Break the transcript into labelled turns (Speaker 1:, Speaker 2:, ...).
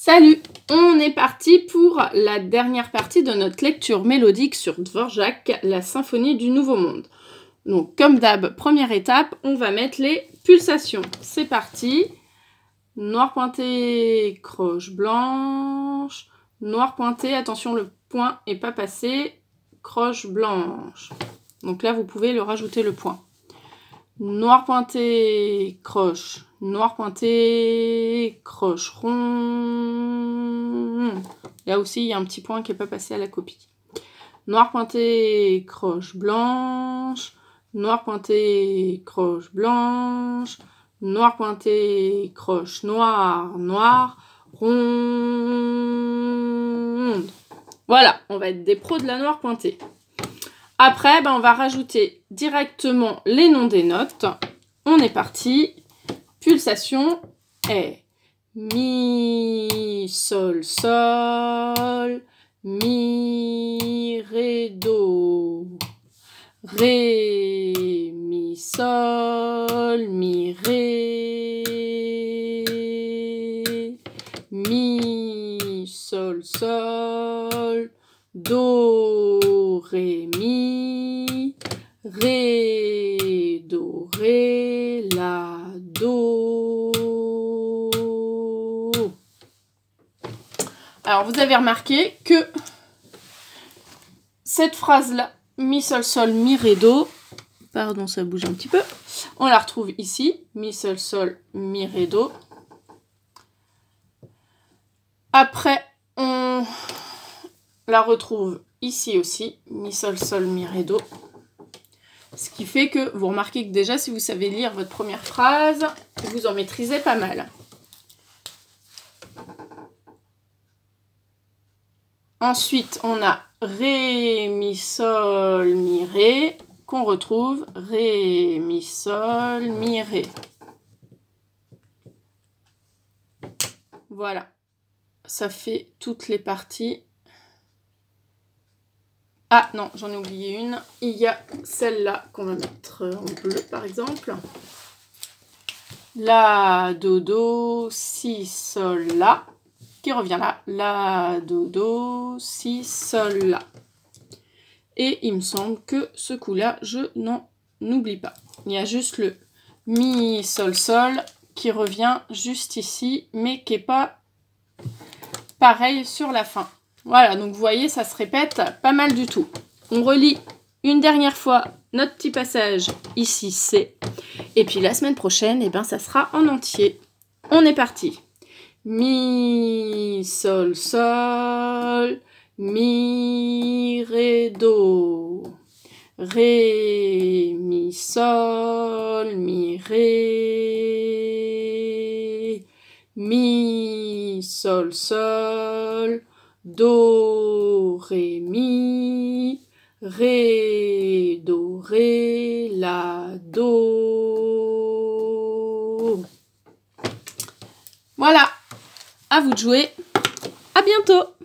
Speaker 1: Salut On est parti pour la dernière partie de notre lecture mélodique sur Dvorak, la symphonie du Nouveau Monde. Donc comme d'hab, première étape, on va mettre les pulsations. C'est parti Noir pointé, croche blanche, noir pointé, attention le point n'est pas passé, croche blanche. Donc là, vous pouvez le rajouter le point. Noir pointé, croche. Noir pointé, croche rond. Là aussi, il y a un petit point qui n'est pas passé à la copie. Noir pointé, croche blanche. Noir pointé, croche blanche. Noir pointé, croche noir, noir, ronde. Voilà, on va être des pros de la noire pointée. Après, ben, on va rajouter directement les noms des notes. On est parti. Pulsation est Mi, Sol, Sol, Mi, Ré, Do, Ré, Mi, Sol, Mi, Ré, Mi, Sol, Sol, Do, Ré, Mi, Ré, Do, Ré, La, Do. Alors, vous avez remarqué que cette phrase-là, Mi, Sol, Sol, Mi, Ré, Do, pardon, ça bouge un petit peu, on la retrouve ici, Mi, Sol, Sol, Mi, Ré, Do. Après, on la retrouve ici aussi, Mi, Sol, Sol, Mi, Ré, Do. Ce qui fait que vous remarquez que déjà, si vous savez lire votre première phrase, vous en maîtrisez pas mal. Ensuite, on a Ré, Mi, Sol, Mi, Ré, qu'on retrouve Ré, Mi, Sol, Mi, Ré. Voilà. Ça fait toutes les parties. Ah non, j'en ai oublié une. Il y a celle-là qu'on va mettre en bleu par exemple. La, do, do, si, sol, la. Qui revient là. La, do, do, si, sol, la. Et il me semble que ce coup-là, je n'en oublie pas. Il y a juste le mi, sol, sol qui revient juste ici, mais qui n'est pas pareil sur la fin. Voilà, donc vous voyez, ça se répète pas mal du tout. On relit une dernière fois notre petit passage ici, c'est. Et puis la semaine prochaine, eh ben, ça sera en entier. On est parti. Mi, sol, sol, mi, ré, do. Ré, mi, sol, mi, ré. Mi, sol, sol. Do, Ré, Mi, Ré, Do, Ré, La, Do. Voilà, à vous de jouer. À bientôt